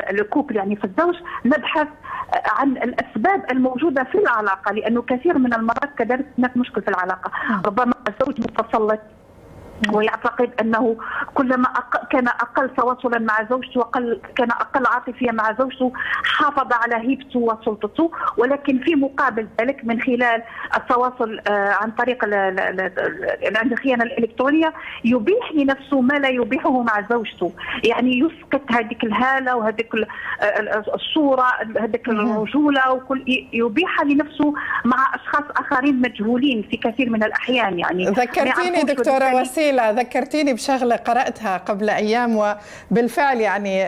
الكوبل يعني في الزوج نبحث عن الأسباب الموجودة في العلاقة لأنه كثير من المرات كذلك هناك مشكل في العلاقة. ربما الزوج متسلط ويعتقد أنه كلما كان أقل تواصلا مع زوجته وقل كان أقل عاطفيا مع زوجته حافظ على هيبته وسلطته ولكن في مقابل ذلك من خلال التواصل عن طريق عند الخيانة الإلكترونية يبيح لنفسه ما لا يبيحه مع زوجته. يعني يسقط هذيك الهالة وهذيك الصورة هذيك الرجولة وكل يبيحها لنفسه مع أشخاص آخرين مجهولين في كثير من الأحيان. يعني ذكرتيني دكتورة وسيم جميلة ذكرتيني بشغلة قرأتها قبل أيام وبالفعل يعني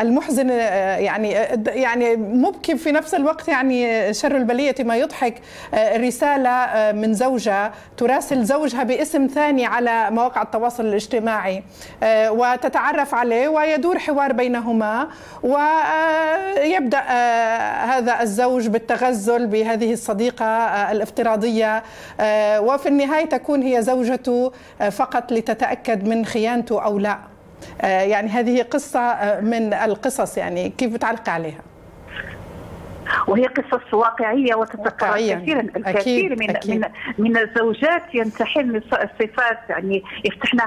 المحزن يعني يعني مبكي في نفس الوقت يعني شر البلية ما يضحك رسالة من زوجة تراسل زوجها باسم ثاني على مواقع التواصل الاجتماعي وتتعرف عليه ويدور حوار بينهما ويبدأ هذا الزوج بالتغزل بهذه الصديقة الافتراضية وفي النهاية تكون هي زوجته فقط لتتأكد من خيانته أو لا. يعني هذه قصة من القصص يعني كيف بتعلق عليها؟ وهي قصص واقعية وتتكرر كثيرا. الكثير أكيد من أكيد. من من الزوجات ينتحلن الصفات يعني يفتحن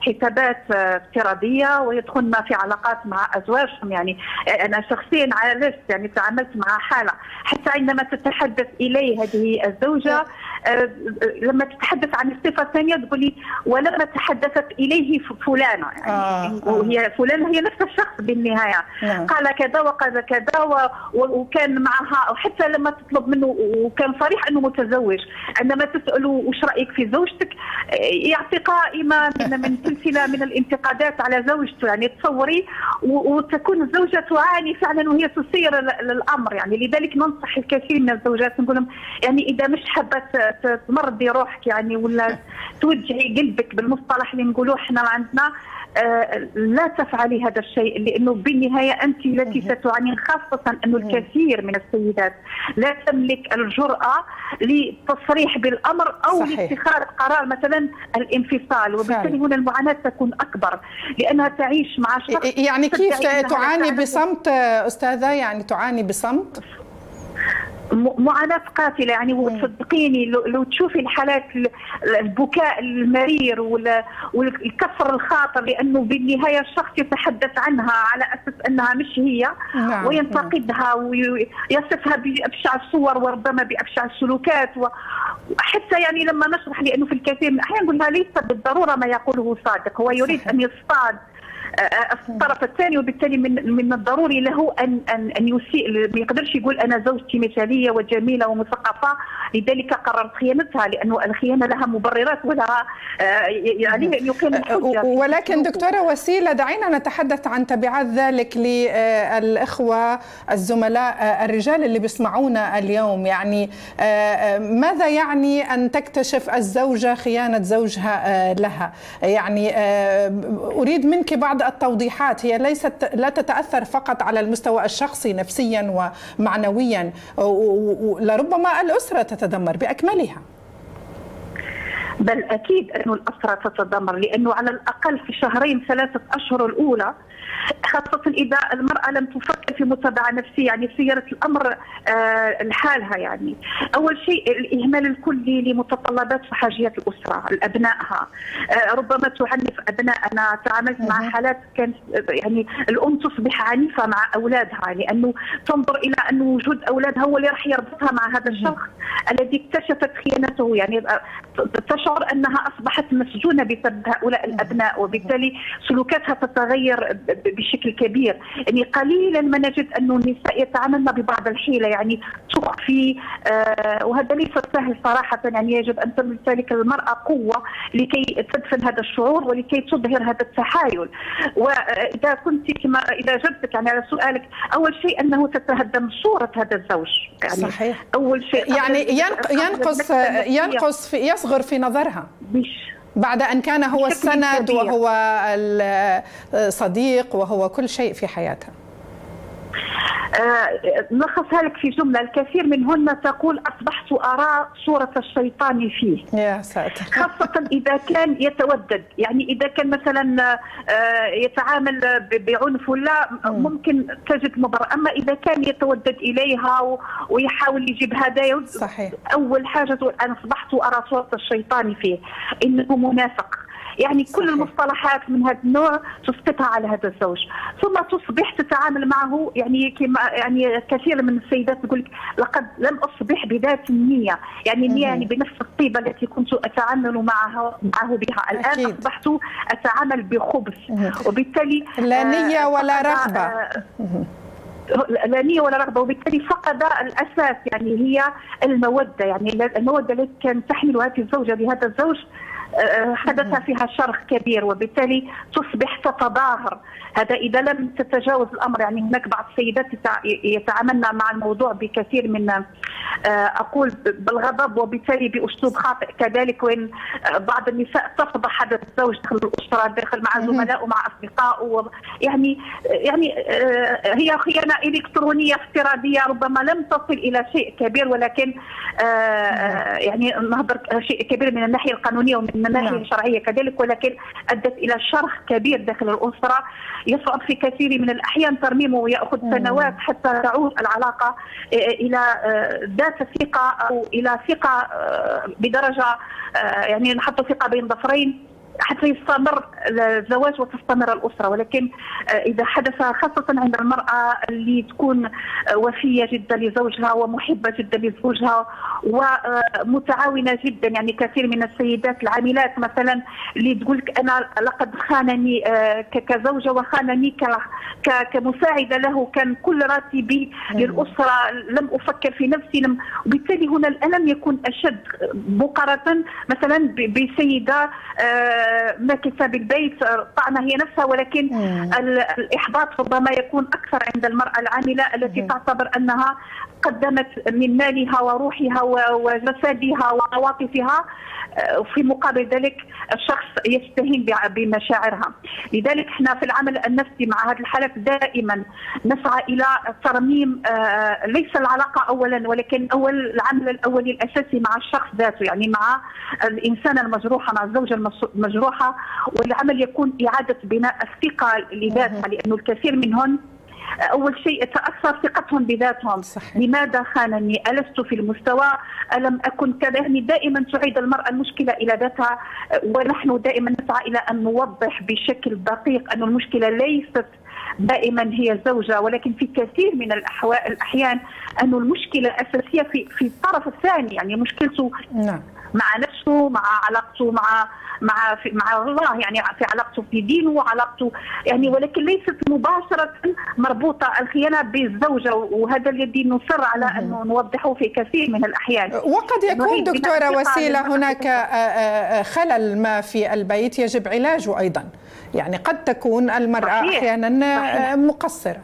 حسابات افتراضية ويدخلن في علاقات مع أزواجهم. يعني أنا شخصيا عالجت يعني تعاملت مع حالة. حتى عندما تتحدث إلي هذه الزوجة لما تتحدث عن الصفة الثانية تقول لي ولما تحدثت إليه فلانة. يعني آه وهي فلانة هي نفس الشخص بالنهاية. آه. قال كذا وقال كذا وكان معها وحتى لما تطلب منه وكان صريح أنه متزوج. عندما تسأله وش رأيك في زوجتك يعطي قائمة من من سلسلة من الانتقادات على زوجته. يعني تصوري وتكون الزوجه تعاني فعلا وهي تسير الأمر. يعني لذلك ننصح الكثير من الزوجات نقول لهم يعني إذا مش حابة تمرضي روحك يعني ولا توجعي قلبك بالمصطلح اللي نقولوه إحنا عندنا لا تفعلي هذا الشيء لأنه بالنهاية أنت التي ستعانين خاصة انه الكثير من السيدات لا تملك الجرأة للتصريح بالأمر أو صحيح. لاتخاذ قرار مثلا الانفصال وبالتالي هنا المعاناة تكون أكبر لأنها تعيش مع شخص يعني كيف تعاني. بصمت أستاذة؟ يعني تعاني بصمت؟ معاناه قاتلة. يعني وتصدقيني لو تشوفي الحالات البكاء المرير والكسر الخاطر لأنه بالنهاية الشخص يتحدث عنها على أساس أنها مش هي نعم. وينتقدها ويصفها بأبشع الصور وربما بأبشع السلوكات. وحتى يعني لما نشرح لأنه في الكثير من الأحيان نقول ليس بالضرورة ما يقوله صادق. هو يريد أن يصطاد. الطرف الثاني وبالتالي من من الضروري له أن أن أن يسيء ما يقدرش يقول أنا زوجتي مثالية وجميلة ومثقفة. لذلك قررت خيانتها لأنه الخيانة لها مبررات ولها يعني ان يقيم الحجة. ولكن دكتورة وسيلة دعينا نتحدث عن تبعات ذلك للاخوه الزملاء الرجال اللي بيسمعونا اليوم. يعني ماذا يعني أن تكتشف الزوجة خيانة زوجها لها؟ يعني أريد منك بعض التوضيحات هي ليست لا تتأثر فقط على المستوى الشخصي نفسيا ومعنويا لربما الأسرة تتدمر بأكملها. بل أكيد انه الأسرة تتدمر لأنه على الأقل في شهرين ثلاثة أشهر الأولى خاصة إذا المرأة لم تفكر في متابعة نفسية يعني سيرت الأمر لحالها يعني. أول شيء الإهمال الكلي لمتطلبات وحاجيات الأسرة لأبنائها. ربما تعنف أبنائنا. تعاملت مع حالات كانت يعني الأم تصبح عنيفة مع أولادها لأنه تنظر إلى أن وجود أولادها هو اللي راح يربطها مع هذا الشخص الذي اكتشفت خيانته. يعني تشعر أنها أصبحت مسجونة بسبب هؤلاء الأبناء وبالتالي سلوكاتها تتغير بشكل كبير. يعني قليلا ما نجد أن النساء يتعاملن ببعض الحيلة. يعني تخفي آه وهذا ليس سهل صراحة. يعني يجب أن تمتلك المرأة قوة لكي تدفن هذا الشعور ولكي تظهر هذا التحايل. وإذا كنت كما إذا جبتك يعني على سؤالك أول شيء أنه تتهدم صورة هذا الزوج. يعني صحيح. أول شيء يعني ينقص ينقص في يصغر في نظرها. مش بعد أن كان هو السند وهو الصديق وهو كل شيء في حياتها نلخصها لك في جملة. الكثير منهن تقول أصبحت أرى صورة الشيطان فيه. يا ساتر. خاصة إذا كان يتودد. يعني إذا كان مثلا يتعامل بعنف ولا ممكن تجد مبرر. أما إذا كان يتودد إليها ويحاول يجيب هدايا صحيح. أول حاجة تقول أنا أصبحت أرى صورة الشيطان فيه. إنه منافق. يعني كل صحيح. المصطلحات من هذا النوع تسقطها على هذا الزوج. ثم تصبح تتعامل معه يعني كما يعني كثير من السيدات تقول لك لقد لم أصبح بذات النية. يعني النية يعني بنفس الطيبة التي كنت أتعامل معها معه بها. الآن أكيد. أصبحت أتعامل بخبث. وبالتالي لا نية ولا رغبة. لا نية ولا رغبة. وبالتالي فقد الأساس يعني هي المودة. يعني المودة التي كانت تحمل هذه الزوجة لهذا الزوج حدث فيها شرخ كبير وبالتالي تصبح تتظاهر. هذا إذا لم تتجاوز الأمر يعني هناك بعض السيدات يتعاملن مع الموضوع بكثير من أقول بالغضب وبالتالي بأسلوب خاطئ. كذلك وين بعض النساء تفضح هذا الزوج داخل الأسرة داخل مع زملائه مع اصدقائه يعني يعني هي خيانة إلكترونية افتراضية ربما لم تصل إلى شيء كبير ولكن يعني نهضر شيء كبير من الناحية القانونية ومن الناحيه نعم. الشرعية كذلك ولكن أدت إلى شرخ كبير داخل الأسرة يصعب في كثير من الأحيان ترميمه ويأخذ سنوات حتى تعود العلاقة إلى ذات ثقة أو إلى ثقة بدرجة يعني نحط ثقة بين ظفرين حتى يستمر الزواج وتستمر الأسرة. ولكن إذا حدث خاصة عند المرأة اللي تكون وفية جدا لزوجها ومحبة جدا لزوجها ومتعاونة جدا يعني كثير من السيدات العاملات مثلا اللي تقول لك أنا لقد خانني كزوجة وخانني كمساعدة له كان كل راتبي للأسرة لم أفكر في نفسي لم وبالتالي هنا الألم يكون أشد مقارنه مثلا بسيدة ماكثه بالبيت طعنه هي نفسها ولكن الإحباط ربما يكون أكثر عند المرأة العاملة التي تعتبر أنها قدمت من مالها وروحها وجسدها وعواطفها في مقابل ذلك الشخص يستهين بمشاعرها. لذلك إحنا في العمل النفسي مع هذه الحالات دائما نسعى إلى ترميم ليس العلاقة اولا ولكن أول العمل الأولي الأساسي مع الشخص ذاته يعني مع الإنسانة المجروحة مع الزوجة المجروحة. والعمل يكون إعادة بناء الثقة لذاتها لأنه الكثير منهن أول شيء تأثر ثقتهم بذاتهم. صحيح. لماذا خانني؟ ألست في المستوى؟ ألم أكن كذا يعني دائما تعيد المرأة المشكلة إلى ذاتها. ونحن دائما نسعى إلى أن نوضح بشكل دقيق أن المشكلة ليست دائما هي الزوجة ولكن في كثير من الأحيان أن المشكلة الأساسية في في الطرف الثاني. يعني مشكلته نعم. مع نفسه مع علاقته مع مع في مع الله يعني في علاقته في دينه وعلاقته يعني ولكن ليست مباشرة مربوطة الخيانة بالزوجة وهذا الذي نصر على أنه نوضحه في كثير من الأحيان. وقد يكون دكتورة وسيلة هناك خلل ما في البيت يجب علاجه أيضا. يعني قد تكون المرأة صحيح. أحيانا صحيح. مقصرة.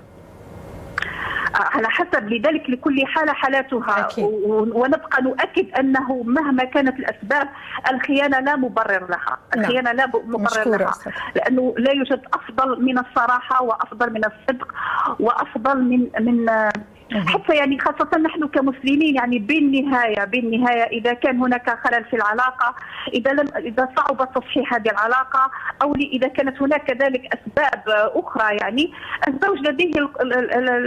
على حسب لذلك لكل حالة حالاتها أكيد. ونبقى نؤكد أنه مهما كانت الأسباب الخيانة لا مبرر لها، نعم. الخيانة لا مبرر لها لأنه لا يوجد أفضل من الصراحة وأفضل من الصدق وأفضل من من حتى يعني خاصة نحن كمسلمين يعني بالنهاية بالنهاية إذا كان هناك خلل في العلاقة إذا لم إذا صعب تصحيح هذه العلاقة أو إذا كانت هناك كذلك أسباب أخرى يعني الزوج لديه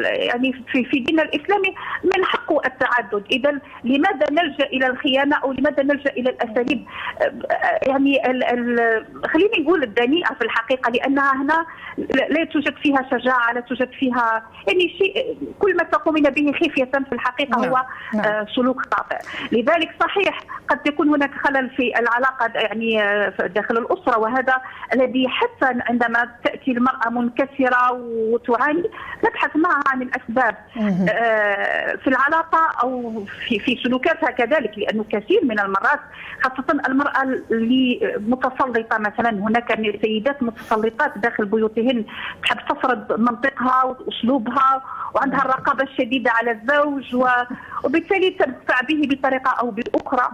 يعني في في ديننا الإسلامي من حقه التعدد. إذا لماذا نلجأ إلى الخيانة أو لماذا نلجأ إلى الأساليب؟ يعني خليني نقول الدنيئة في الحقيقة لأنها هنا لا توجد فيها شجاعة لا توجد فيها يعني شيء كل ما تقوم تقومين به خفية في الحقيقة نعم. هو نعم. آه، سلوك خاطئ لذلك صحيح قد يكون هناك خلل في العلاقة يعني آه، داخل الأسرة وهذا الذي حتى عندما تأتي المرأة منكسرة وتعاني نبحث معها عن الأسباب آه، في العلاقة أو في في سلوكاتها كذلك لأنه كثير من المرات خاصة المرأة اللي متسلطة مثلا هناك سيدات متسلطات داخل بيوتهن تحب تفرض منطقها وأسلوبها وعندها الرقابة الشديدة على الزوج وبالتالي تدفع به بطريقة أو بأخرى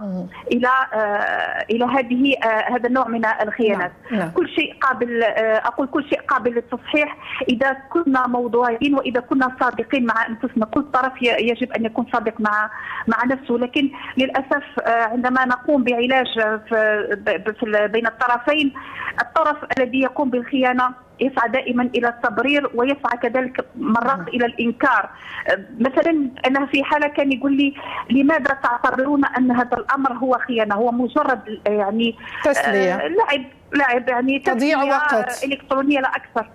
إلى آه، إلى هذه آه، هذا النوع من الخيانات نعم. نعم. كل شيء قابل آه، أقول كل شيء قابل للتصحيح إذا كنا موضوعيين وإذا كنا صادقين مع أنفسنا كل طرف يجب أن يكون صادق مع مع نفسه لكن للأسف عندما نقوم بعلاج في بين الطرفين الطرف الذي يقوم بالخيانة يسعى دائما إلى التبرير ويسعى كذلك مرات إلى الإنكار. مثلا أنا في حالة كان يقول لي لماذا تعتبرون أن هذا الأمر هو خيانة؟ هو مجرد يعني تسلية. آه لعب لعب يعني تضييع وقت. إلكترونية لا أكثر.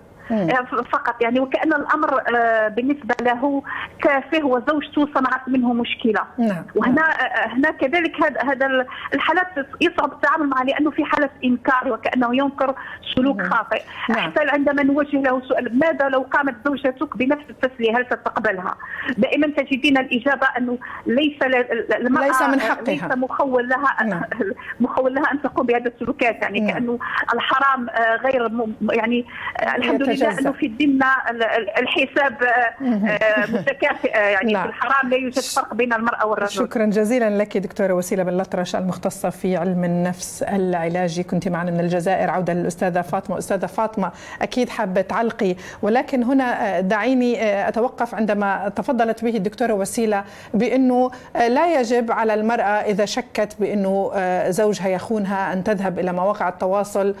فقط يعني وكأن الأمر آه، بالنسبة له تافه وزوجته صنعت منه مشكلة نعم. وهنا آه، هنا كذلك هذا الحالات يصعب التعامل معها لأنه في حالة إنكار وكأنه ينكر سلوك. خاطئ نعم. حتى عندما نوجه له سؤال ماذا لو قامت زوجتك بنفس التسلية هل ستقبلها؟ دائما تجدين الإجابة أنه ليس المراه ليس من حقها ليس مخول لها نعم. مخول لها أن تقوم بهذه السلوكات يعني نعم. كأنه الحرام غير يعني الحمد لله لله انه في ديننا الحساب آه، متكافئ يعني نعم. في الحرام لا يوجد فرق بين المرأة والرجل. شكرا جزيلا لك دكتورة وسيلة بن لطرش المختصه في علم النفس العلاجي. كنت معنا من الجزائر عودة للأستاذة فاطمة. أستاذة فاطمة أكيد حابة تعلقي. ولكن هنا آه، دعيني آه، أتوقف عندما تفضلت به الدكتورة وسيلة بأنه لا يجب على المرأة إذا شكت بأنه زوجها يخونها أن تذهب إلى مواقع التواصل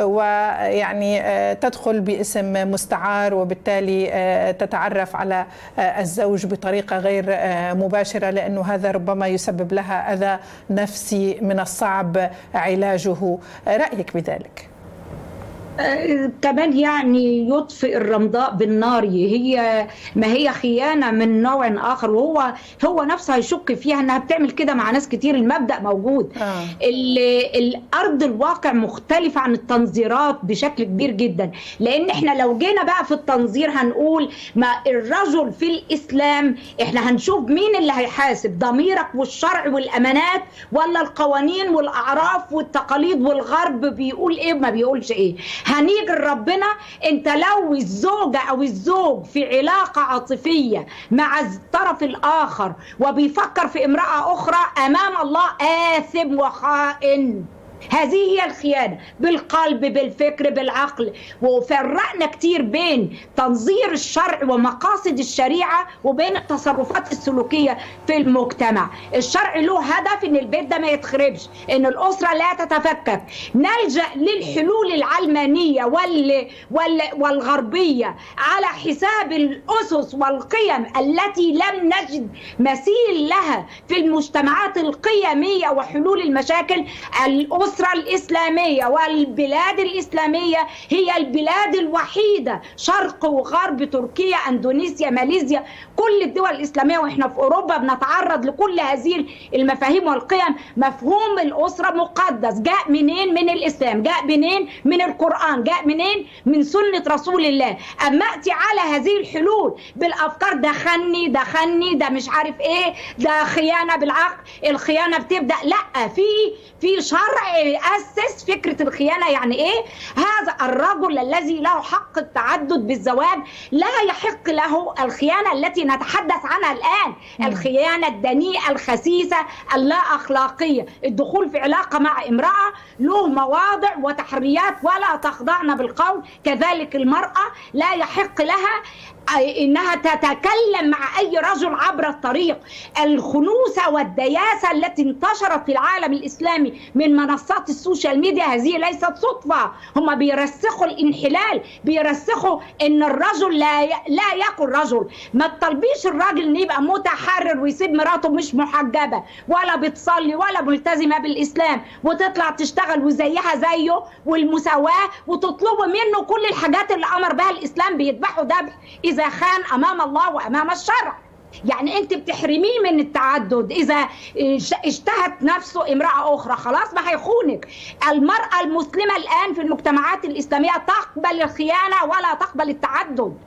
ويعني تدخل باسم مستعار وبالتالي آه، تتعرف على آه، الزوج بطريقة غير آه، مباشرة لأنه هذا ربما يسبب لها أذى نفسي من الصعب علاجه. رأيك بذلك؟ كمان يعني يطفئ الرمضاء بالنار. هي ما هي خيانة من نوع آخر. وهو هو نفسه هيشك فيها إنها بتعمل كده مع ناس كتير. المبدأ موجود. آه. الأرض الواقع مختلفة عن التنظيرات بشكل كبير جدا. لأن إحنا لو جينا بقى في التنظير هنقول ما الرجل في الإسلام إحنا هنشوف مين اللي هيحاسب؟ ضميرك والشرع والأمانات ولا القوانين والأعراف والتقاليد والغرب بيقول إيه؟ ما بيقولش إيه. هنيجي لربنا. انت لو الزوجة أو الزوج في علاقة عاطفية مع الطرف الآخر وبيفكر في امرأة أخرى أمام الله آثم وخائن. هذه هي الخيانة بالقلب بالفكر بالعقل. وفرقنا كتير بين تنظير الشرع ومقاصد الشريعة وبين التصرفات السلوكية في المجتمع. الشرع له هدف إن البيت ده ما يتخربش إن الأسرة لا تتفكك. نلجأ للحلول العلمانية وال... وال... والغربية على حساب الأسس والقيم التي لم نجد مثيل لها في المجتمعات القيمية وحلول المشاكل. الأسرة الأسرة الإسلامية والبلاد الإسلامية هي البلاد الوحيدة شرق وغرب تركيا أندونيسيا ماليزيا كل الدول الإسلامية. وإحنا في أوروبا بنتعرض لكل هذه المفاهيم والقيم. مفهوم الأسرة مقدس. جاء منين؟ من الإسلام. جاء منين؟ من القرآن. جاء منين؟ من سنة رسول الله. أما أتي على هذه الحلول بالأفكار ده خني ده خني ده مش عارف إيه ده خيانة بالعقل الخيانة بتبدأ. لأ في في شرع أسس فكرة الخيانة يعني إيه؟ هذا الرجل الذي له حق التعدد بالزواج لا يحق له الخيانة التي نتحدث عنها الآن. الخيانة الدنيئة الخسيسة اللا أخلاقية الدخول في علاقة مع امرأة له مواضع وتحريات ولا تخضعن بالقول. كذلك المرأة لا يحق لها إنها تتكلم مع أي رجل عبر الطريق. الخنوسه والدياسة التي انتشرت في العالم الإسلامي من منصات ال social media هذه ليست صدفة. هم بيرسخوا الانحلال بيرسخوا إن الرجل لا لا يكن رجل. ما تطلبيش الراجل إن يبقى متحرر ويسيب مراته مش محجبة ولا بتصلي ولا ملتزمة بالإسلام وتطلع تشتغل وزيها زيه والمساواة وتطلبوا منه كل الحاجات اللي أمر بها الإسلام بيذبحوا ذبح إذا خان أمام الله وأمام الشرع يعني أنت بتحرميه من التعدد. إذا اشتهت نفسه امرأة أخرى خلاص ما هيخونك. المرأة المسلمة الآن في المجتمعات الإسلامية تقبل الخيانة ولا تقبل التعدد.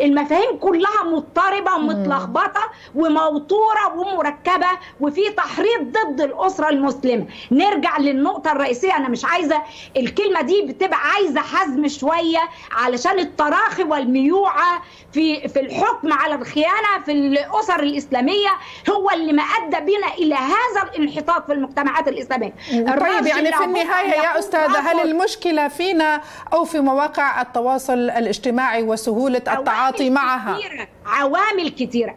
المفاهيم كلها مضطربة ومتلخبطة وموتورة ومركبة وفي تحريض ضد الأسرة المسلمة. نرجع للنقطة الرئيسية. أنا مش عايزة الكلمة دي بتبقى عايزة حزم شوية علشان التراخي والميوعة في في الحكم على الخيانة في الأسر الإسلامية هو اللي ما أدى بنا إلى هذا الانحطاط في المجتمعات الإسلامية. طيب يعني في النهاية يا أستاذة هل المشكلة فينا أو في مواقع التواصل الاجتماعي وسهولة التعاطي التعاطي معها كتيرة. عوامل كثيرة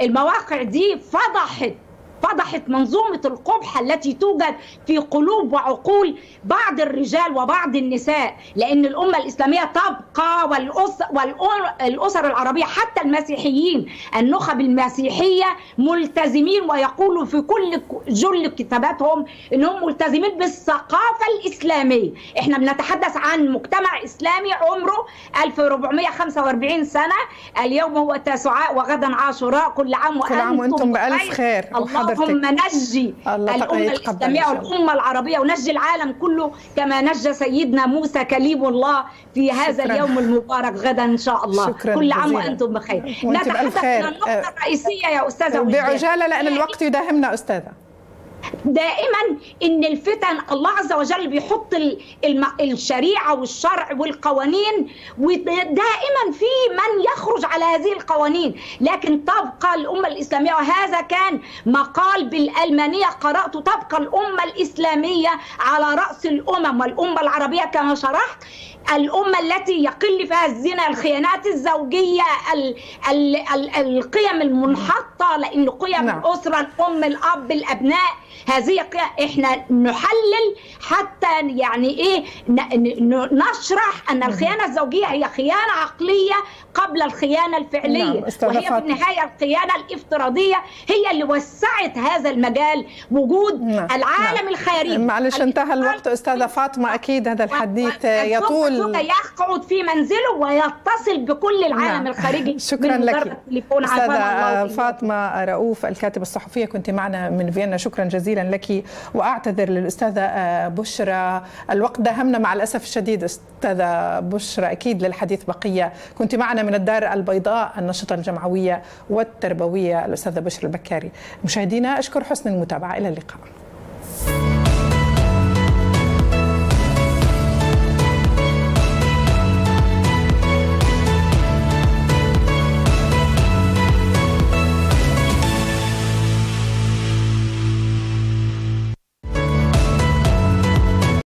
المواقع دي فضحت فضحت منظومة القبح التي توجد في قلوب وعقول بعض الرجال وبعض النساء لأن الأمة الإسلامية تبقى والأسر, والأسر العربية حتى المسيحيين النخب المسيحية ملتزمين ويقولوا في كل جل كتاباتهم أنهم ملتزمين بالثقافة الإسلامية. إحنا بنتحدث عن مجتمع إسلامي عمره 1445 سنة اليوم هو تاسعاء وغدا عاشوراء كل عام وأنتم, كل عام وأنتم بألف خير. الله اللهم نجي الأمة الإسلامية والأمة العربية ونجي العالم كله كما نجى سيدنا موسى كليم الله في هذا شكرا. اليوم المبارك غدا إن شاء الله. شكرا كل عام وأنتم بخير. نتحدث عن النقطة الرئيسية يا أستاذة بعجالة لأن الوقت يداهمنا أستاذة. دائما إن الفتن الله عز وجل بيحط. الشريعة والشرع والقوانين ودائما في من يخرج على هذه القوانين لكن تبقى الأمة الإسلامية وهذا كان مقال بالألمانية قراته تبقى الأمة الإسلامية على رأس الأمم والأمة العربية كما شرحت الأمة التي يقل فيها الزنا الخيانات الزوجية ال ال ال القيم المنحطة لأن قيم نعم. الأسرة الأم الأب الأبناء هذه إحنا نحلل حتى يعني إيه نشرح أن الخيانة الزوجية هي خيانة عقلية قبل الخيانة الفعلية. نعم. وهي في النهايه الخيانة الافتراضية هي اللي وسعت هذا المجال وجود نعم. العالم نعم. الخارجي. معلش انتهى الوقت. استاذه فاطمه أكيد هذا الحديث يطول. يقعد في منزله ويتصل بكل العالم نعم. الخارجي شكرا لك. أستاذة فاطمة رؤوف الكاتبة الصحفية كنت معنا من فيينا. شكرا جزيلا لك. وأعتذر للأستاذة بشرى. الوقت داهمنا مع الأسف الشديد أستاذة بشرى أكيد للحديث بقية. كنت معنا من الدار البيضاء النشطة الجمعوية والتربوية الأستاذة بشر البكاري. مشاهدينا أشكر حسن المتابعة. إلى اللقاء.